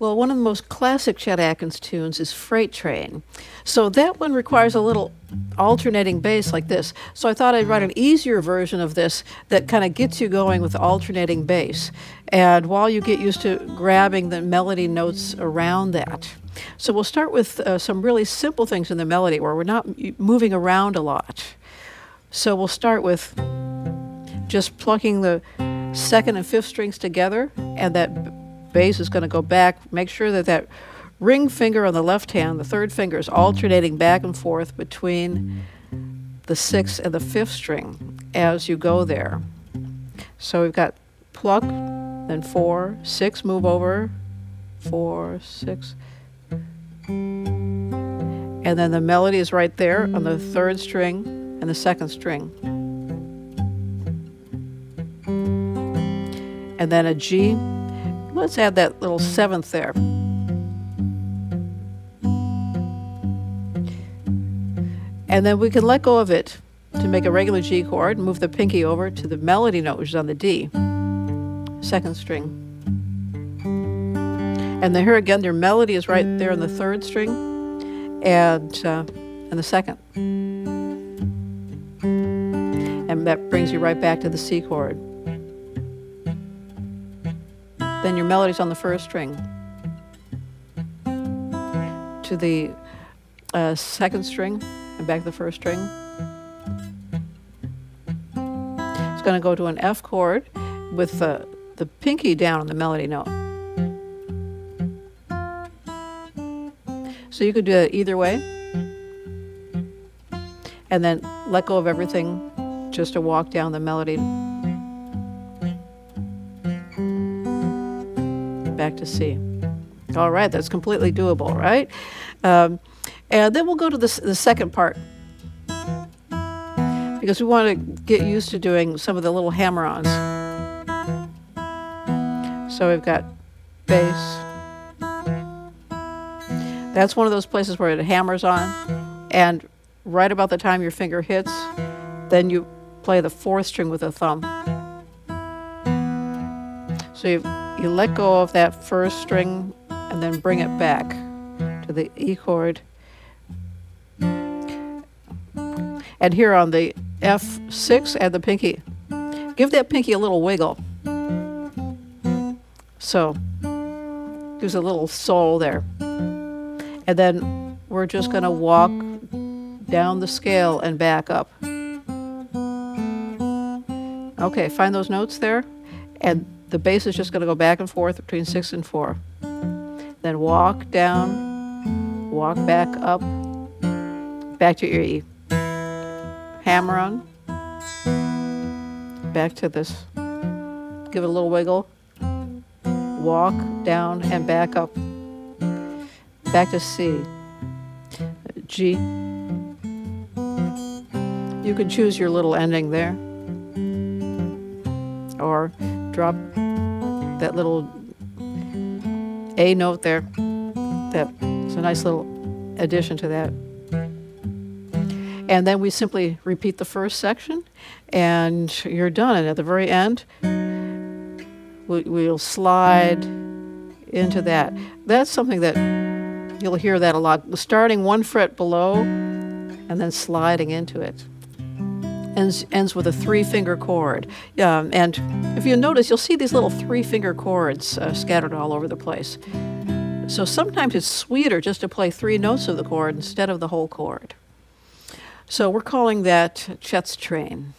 Well, one of the most classic Chet Atkins tunes is Freight Train. So that one requires a little alternating bass like this. So I thought I'd write an easier version of this that kind of gets you going with alternating bass. And while you get used to grabbing the melody notes around that. So we'll start with uh, some really simple things in the melody where we're not moving around a lot. So we'll start with just plucking the second and fifth strings together and that bass is going to go back. Make sure that that ring finger on the left hand, the third finger, is alternating back and forth between the sixth and the fifth string as you go there. So we've got pluck, then four, six, move over, four, six. And then the melody is right there on the third string and the second string. And then a G Let's add that little seventh there. And then we can let go of it to make a regular G chord, and move the pinky over to the melody note, which is on the D, second string. And then here again, their melody is right there in the third string and uh, in the second. And that brings you right back to the C chord. Then your melody's on the first string. To the uh, second string and back to the first string. It's going to go to an F chord with the, the pinky down on the melody note. So you could do it either way. And then let go of everything just to walk down the melody back to C. All right, that's completely doable, right? Um, and then we'll go to the, the second part because we want to get used to doing some of the little hammer-ons. So we've got bass. That's one of those places where it hammers on, and right about the time your finger hits, then you play the fourth string with a thumb. So you you let go of that first string and then bring it back to the E chord. And here on the F6, add the pinky. Give that pinky a little wiggle. So, gives a little soul there. And then we're just going to walk down the scale and back up. Okay, find those notes there. And the bass is just going to go back and forth between six and four. Then walk down, walk back up, back to your E. Hammer on, back to this. Give it a little wiggle. Walk down and back up. Back to C. G. You can choose your little ending there. Or drop that little A note there. That's a nice little addition to that. And then we simply repeat the first section and you're done. And at the very end, we, will slide into that. That's something that you'll hear that a lot. Starting one fret below and then sliding into it ends, ends with a three finger chord. Um, and if you notice, you'll see these little three finger chords uh, scattered all over the place. So sometimes it's sweeter just to play three notes of the chord instead of the whole chord. So we're calling that Chet's train.